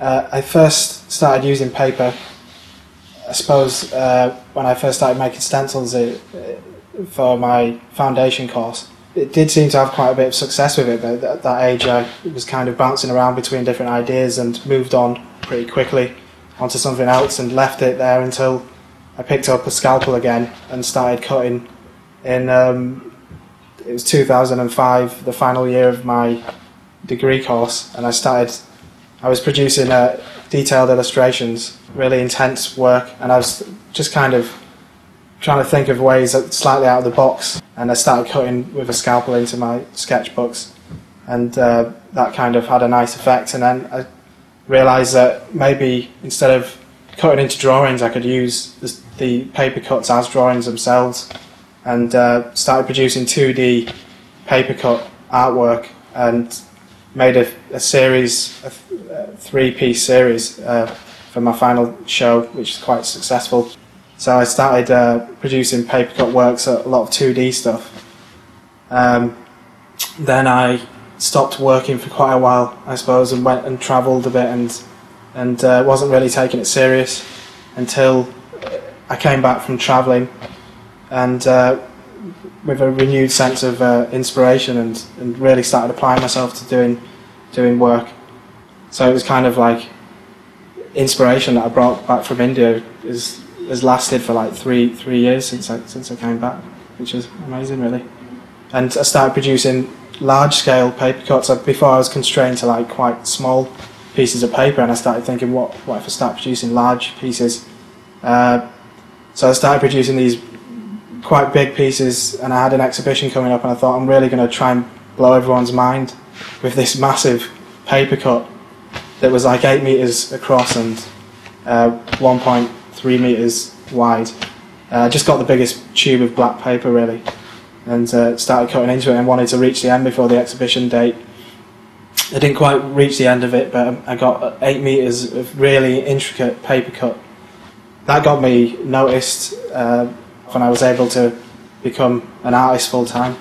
Uh, I first started using paper, I suppose, uh, when I first started making stencils it, uh, for my foundation course. It did seem to have quite a bit of success with it, but at that age I was kind of bouncing around between different ideas and moved on pretty quickly onto something else and left it there until I picked up a scalpel again and started cutting in um, it was 2005, the final year of my degree course, and I started. I was producing uh, detailed illustrations, really intense work, and I was just kind of trying to think of ways that slightly out of the box. And I started cutting with a scalpel into my sketchbooks, and uh, that kind of had a nice effect. And then I realised that maybe instead of cutting into drawings, I could use the, paper cuts as drawings themselves and uh, started producing 2D paper cut artwork and made a, a series, a, a three piece series uh, for my final show, which is quite successful. So I started uh, producing paper cut works, a lot of 2D stuff. Um, then I stopped working for quite a while, I suppose, and went and travelled a bit and and uh, wasn't really taking it serious until I came back from travelling and uh, with a renewed sense of uh, inspiration and, and really started applying myself to doing doing work. So it was kind of like inspiration that I brought back from India is has lasted for like three three years since I since I came back, which is amazing really. And I started producing large scale paper cuts. Before I was constrained to like quite small pieces of paper, and I started thinking, what what if I start producing large pieces? Uh, so I started producing these quite big pieces, and I had an exhibition coming up, and I thought I'm really going to try and blow everyone's mind with this massive paper cut that was like eight meters across and uh, 1.3 meters wide. I uh, just got the biggest tube of black paper really, and uh, started cutting into it and wanted to reach the end before the exhibition date. I didn't quite reach the end of it, but I got eight meters of really intricate paper cut. That got me noticed uh, when I was able to become an artist full time.